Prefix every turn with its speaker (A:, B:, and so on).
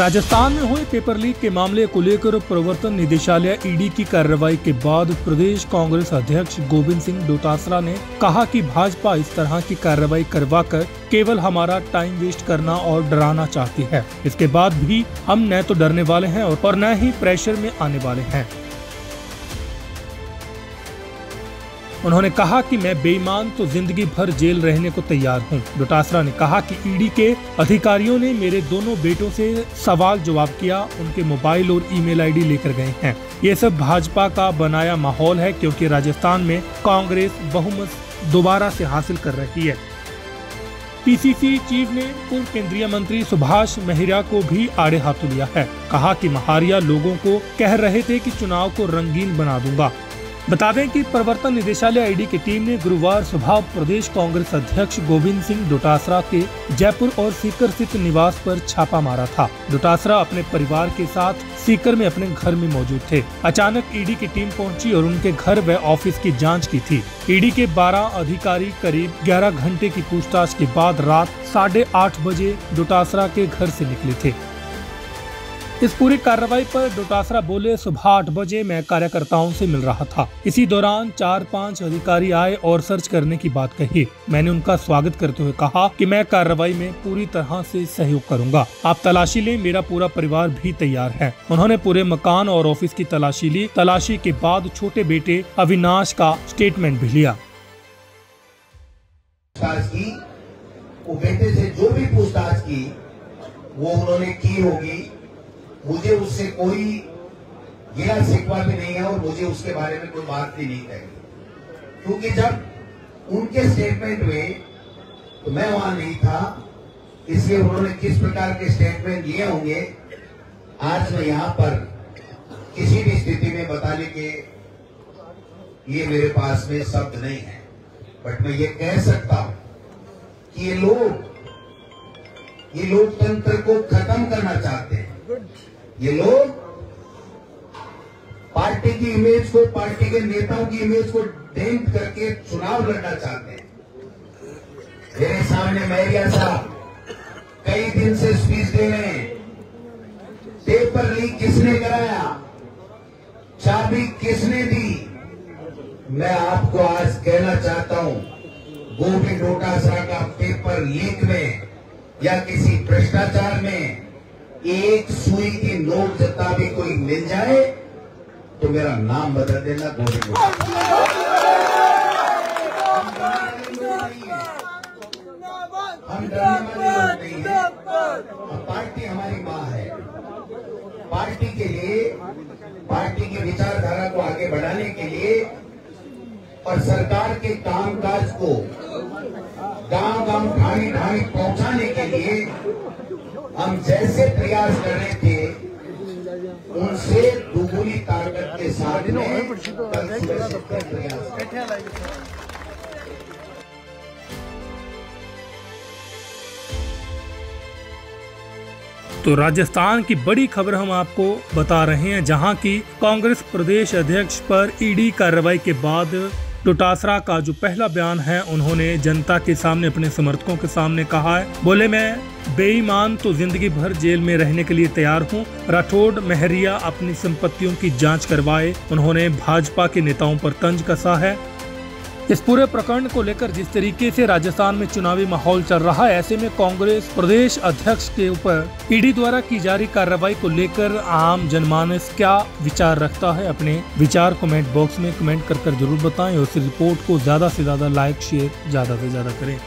A: राजस्थान में हुए paper leak के मामले को लेकर प्रवर्तन निदेशालय ईडी की कार्रवाई के बाद प्रदेश कांग्रेस अध्यक्ष गोविंद सिंह डोटासरा ने कहा कि भाजपा इस तरह की कार्रवाई करवाकर केवल हमारा टाइम वेस्ट करना और डराना चाहती है। इसके बाद भी हम न तो डरने वाले हैं और न ही प्रेशर में आने वाले हैं। उन्होंने कहा कि मैं बेईमान तो ज़िंदगी भर जेल रहने को तैयार हूँ। डोटासरा ने कहा कि ईडी के अधिकारियों ने मेरे दोनों बेटों से सवाल जवाब किया, उनके मोबाइल और ईमेल आईडी लेकर गए हैं। ये सब भाजपा का बनाया माहौल है, क्योंकि राजस्थान में कांग्रेस बहुमत दोबारा से हासिल कर रही है। पीसीसी चीफ ने पूर्व केंद्रीय मंत्री सुभाष मेहरा को भी आड़े हाथों लिया है। कहा कि महारिया लोगों को कह रहे थे कि चुनाव को रंगीन बना दूँगा। बता दें कि प्रवर्तन निदेशालय आईडी की टीम ने गुरुवार सुबह प्रदेश कांग्रेस अध्यक्ष गोविंद सिंह डोटासरा के जयपुर और सीकर स्थित निवास पर छापा मारा था। डोटासरा अपने परिवार के साथ सीकर में अपने घर में मौजूद थे। अचानक ईडी की टीम पहुँची और उनके घर व ऑफ़िस की जाँच की थी। ईडी के 12 अधिकारी करीब 11 घंटे की पूछताछ के बाद रात साढ़े आठ बजे डोटासरा के घर से निकले थे। इस पूरी कार्रवाई पर डोटासरा बोले सुबह आठ बजे मैं कार्यकर्ताओं से मिल रहा था। इसी दौरान चार पाँच अधिकारी आए और सर्च करने की बात कही। मैंने उनका स्वागत करते हुए कहा कि मैं कार्रवाई में पूरी तरह से सहयोग करूँगा। आप तलाशी लें, मेरा पूरा परिवार भी तैयार है। उन्होंने पूरे मकान और ऑफ़िस की तलाशी ली। तलाशी के बाद छोटे बेटे अविनाश का स्टेटमेंट भी लिया।
B: वो पूछताछ की, वो उन्होंने की होगी। मुझे उससे कोई गिला शिकवा भी नहीं है और मुझे उसके बारे में कोई बात भी नहीं कही। क्योंकि जब उनके स्टेटमेंट में तो मैं वहाँ नहीं था, इसलिए उन्होंने किस प्रकार के स्टेटमेंट लिए होंगे, आज मैं यहाँ पर किसी भी स्थिति में बताने के ये मेरे पास में शब्द नहीं है। बट मैं ये कह सकता हूँ कि ये लोग, ये लोकतंत्र को खत्म करना चाहते हैं। ये लोग पार्टी की इमेज को, पार्टी के नेताओं की इमेज को डेंट करके चुनाव लड़ना चाहते हैं। मेरे सामने मैरिया साहब, कई दिन से स्पीच दे रहे हैं। पेपर लीक किसने कराया? चाबी किसने दी? मैं आपको आज कहना चाहता हूँ गोविंद डोटासरा का पेपर लीक में या किसी भ्रष्टाचार में एक सुई की नोट जता भी कोई मिल जाए तो मेरा नाम बदल देना, गोविंद हम पार्टी हमारी माँ है। पार्टी के लिए, पार्टी की विचारधारा को आगे बढ़ाने के लिए और सरकार के कामकाज को गाँव गाँव ढाणी ढाणी पहुँचाने के लिए हम जैसे प्रयास कर रहे थे उनसे दुगुनी ताकत के साथ में प्रयास
A: तो राजस्थान की बड़ी खबर हम आपको बता रहे हैं जहाँ की कांग्रेस प्रदेश अध्यक्ष पर ईडी कार्रवाई के बाद डोटासरा का जो पहला बयान है, उन्होंने जनता के सामने, अपने समर्थकों के सामने कहा है। बोले, मैं बेईमान तो ज़िंदगी भर जेल में रहने के लिए तैयार हूँ। राठौड़, महरिया अपनी संपत्तियों की जाँच करवाए। उन्होंने भाजपा के नेताओं पर तंज कसा है। इस पूरे प्रकरण को लेकर जिस तरीके से राजस्थान में चुनावी माहौल चल रहा है, ऐसे में कांग्रेस प्रदेश अध्यक्ष के ऊपर ईडी द्वारा की जा रही कार्रवाई को लेकर आम जनमानस क्या विचार रखता है? अपने विचार कमेंट बॉक्स में कमेंट कर कर ज़रूर बताएँ और इस रिपोर्ट को ज़्यादा से ज़्यादा लाइक शेयर ज़्यादा से ज़्यादा करें।